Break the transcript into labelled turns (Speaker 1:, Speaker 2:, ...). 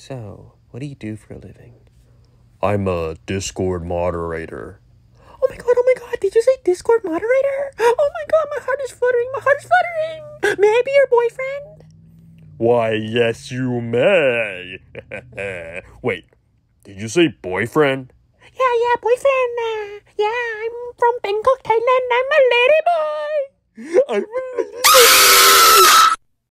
Speaker 1: So, what do you do for a living?
Speaker 2: I'm a Discord moderator.
Speaker 1: Oh my god, oh my god, did you say Discord moderator? Oh my god, my heart is fluttering, my heart is fluttering. May I be your boyfriend?
Speaker 2: Why, yes, you may. Wait, did you say boyfriend?
Speaker 1: Yeah, yeah, boyfriend. Uh, yeah, I'm from Bangkok, Thailand. I'm a lady